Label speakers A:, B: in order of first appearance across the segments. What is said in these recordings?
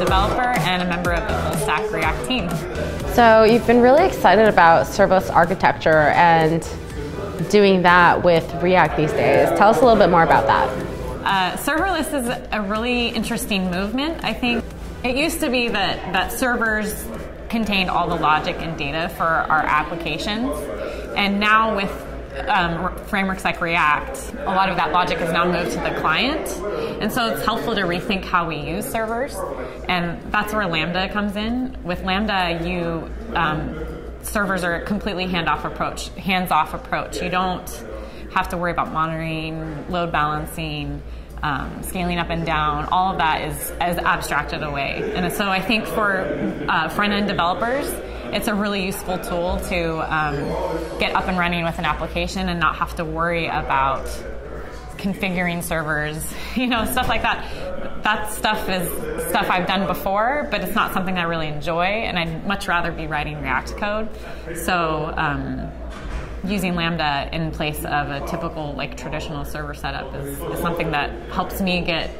A: developer and a member of the full stack React team.
B: So you've been really excited about serverless architecture and doing that with React these days. Tell us a little bit more about that.
A: Uh, serverless is a really interesting movement. I think it used to be that, that servers contained all the logic and data for our applications. And now with um, frameworks like React, a lot of that logic has now moved to the client. And so it's helpful to rethink how we use servers. And that's where Lambda comes in. With Lambda, you um, servers are a completely hand-off approach, hands-off approach. You don't have to worry about monitoring, load balancing, um, scaling up and down, all of that is, abstracted away. And so I think for uh, front end developers, it's a really useful tool to um, get up and running with an application and not have to worry about configuring servers, you know, stuff like that. That stuff is stuff I've done before, but it's not something I really enjoy, and I'd much rather be writing React code. So, um, using Lambda in place of a typical like traditional server setup is, is, something that helps me get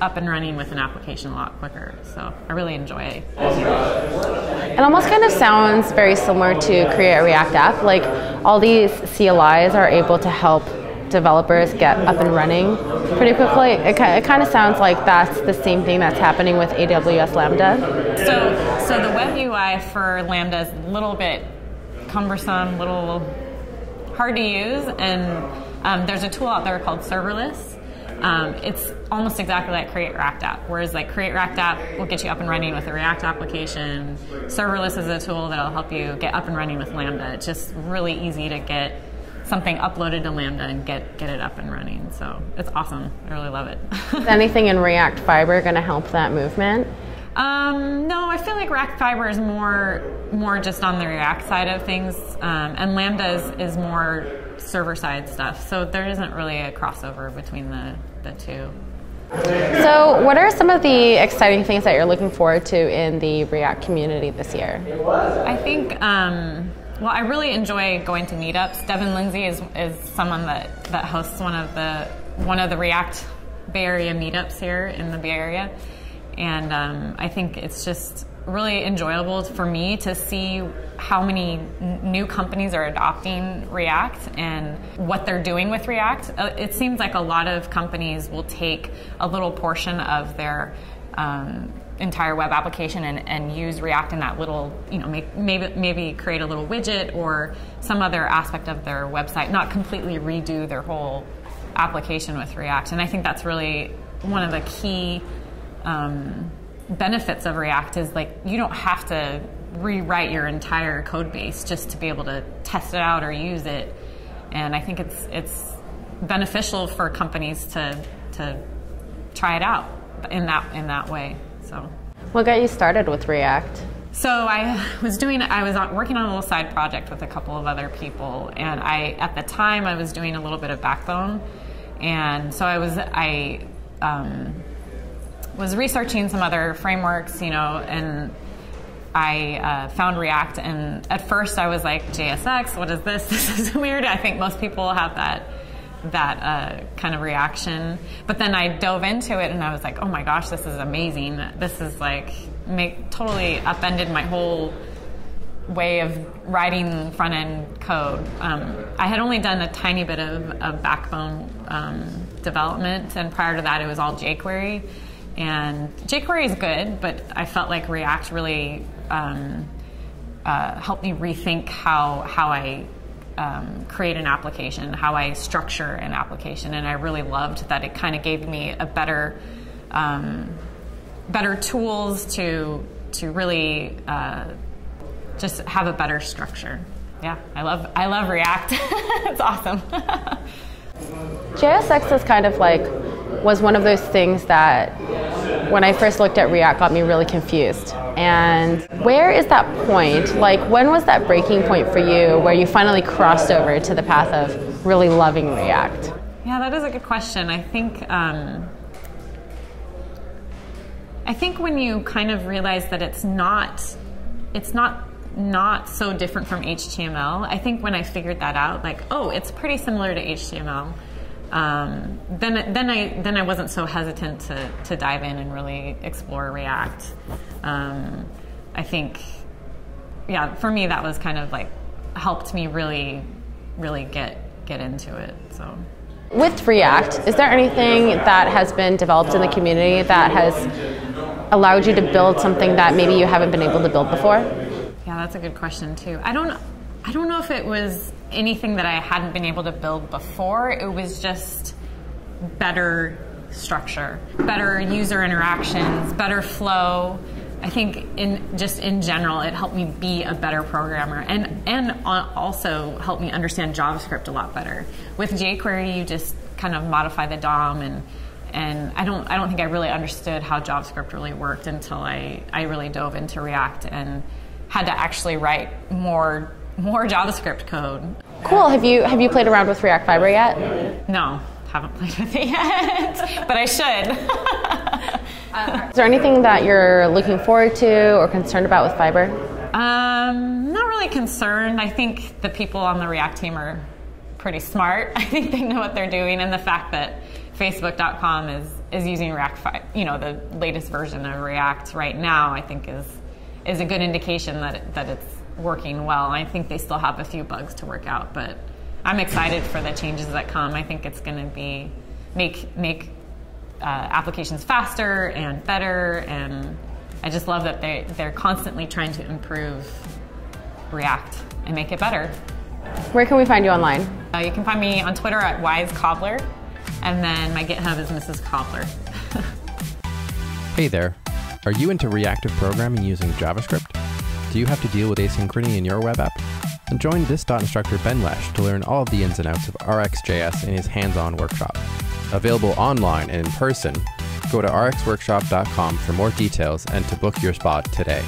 A: up and running with an application a lot quicker. So I really enjoy it.
B: It almost kind of sounds very similar to create a React app. Like all these CLIs are able to help developers get up and running pretty quickly. It, it kind of sounds like that's the same thing that's happening with AWS Lambda.
A: So, so the web UI for Lambda is a little bit cumbersome, little hard to use, and um, there's a tool out there called Serverless. Um, it's almost exactly like Create React App, whereas like Create React App will get you up and running with a React application. Serverless is a tool that'll help you get up and running with Lambda. It's just really easy to get something uploaded to Lambda and get get it up and running. So it's awesome. I really love it.
B: is anything in React Fiber going to help that movement?
A: Um, no, I feel like React Fiber is more more just on the React side of things, um, and Lambda is, is more server side stuff. So there isn't really a crossover between the, the two.
B: So, what are some of the exciting things that you're looking forward to in the React community this year?
A: I think, um, well, I really enjoy going to meetups. Devin Lindsay is, is someone that, that hosts one of the one of the React Bay Area meetups here in the Bay Area and um, I think it's just really enjoyable for me to see how many new companies are adopting React and what they're doing with React. Uh, it seems like a lot of companies will take a little portion of their um, entire web application and, and, use React in that little, you know, make, maybe maybe create a little widget or some other aspect of their website, not completely redo their whole application with React. And I think that's really one of the key um, benefits of React is like you don't have to rewrite your entire code base just to be able to test it out or use it. And I think it's it's beneficial for companies to to try it out in that in that way. So
B: what got you started with React?
A: So I was doing I was working on a little side project with a couple of other people and I at the time I was doing a little bit of backbone and so I was I um, was researching some other frameworks, you know, and I uh, found React, and at first I was like, JSX, what is this? This is weird. I think most people have that that uh, kind of reaction. But then I dove into it, and I was like, oh my gosh, this is amazing. This is like make totally upended my whole way of writing front end code. Um, I had only done a tiny bit of, of backbone um, development, and prior to that, it was all jQuery. And jQuery is good, but I felt like React really um, uh, helped me rethink how how I um, create an application, how I structure an application, and I really loved that it kind of gave me a better um, better tools to to really uh, just have a better structure. Yeah, I love I love React. it's awesome.
B: JSX is kind of like was one of those things that when I first looked at React got me really confused. And where is that point? Like, when was that breaking point for you where you finally crossed over to the path of really loving React?
A: Yeah, that is a good question. I think. Um, I think when you kind of realize that it's not, it's not not so different from HTML. I think when I figured that out, like, oh, it's pretty similar to HTML um, then then I then I wasn't so hesitant to to dive in and really explore React. Um, I think, yeah, for me that was kind of like helped me really really get get into it. So.
B: With React, is there anything that has been developed in the community that has allowed you to build something that maybe you haven't been able to build before?
A: Yeah, that's a good question too. I don't I don't know if it was anything that I hadn't been able to build before. It was just better structure, better user interactions, better flow. I think in just in general, it helped me be a better programmer, and and also helped me understand JavaScript a lot better. With jQuery, you just kind of modify the DOM, and and I don't I don't think I really understood how JavaScript really worked until I I really dove into React and had to actually write more more JavaScript code.
B: Cool. Have you have you played around with React Fiber yet?
A: No, haven't played with it yet, but I should.
B: Is there anything that you're looking forward to or concerned about with Fiber?
A: Um, not really concerned. I think the people on the React team are pretty smart. I think they know what they're doing, and the fact that Facebook.com is is using React, Fiber, you know, the latest version of React right now, I think is is a good indication that it, that it's working well. I think they still have a few bugs to work out, but I'm excited for the changes that come. I think it's going to be make make uh, applications faster and better, and I just love that they they're constantly trying to improve React and make it better.
B: Where can we find you online?
A: Uh, you can find me on Twitter at Wise Cobbler, and then my GitHub is Mrs. Cobbler.
C: hey there. Are you into reactive programming using JavaScript? Do you have to deal with asynchrony in your web app? Then join this dot instructor Ben Lesh to learn all of the ins and outs of RxJS in his hands-on workshop. Available online and in person, go to rxworkshop.com for more details and to book your spot today.